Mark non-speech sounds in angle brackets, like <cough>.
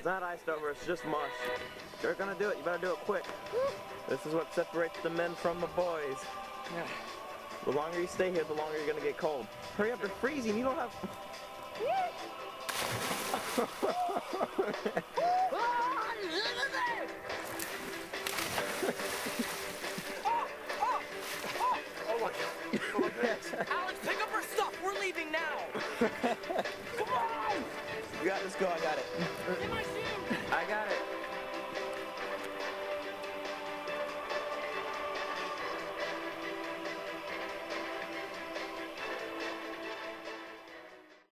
It's not iced over, it's just mush. You're gonna do it, you better do it quick. This is what separates the men from the boys. The longer you stay here, the longer you're gonna get cold. Hurry up, you're freezing, you don't have... Alex, pick up our stuff. We're leaving now. <laughs> Come on! You got this, go, I got it. Got it.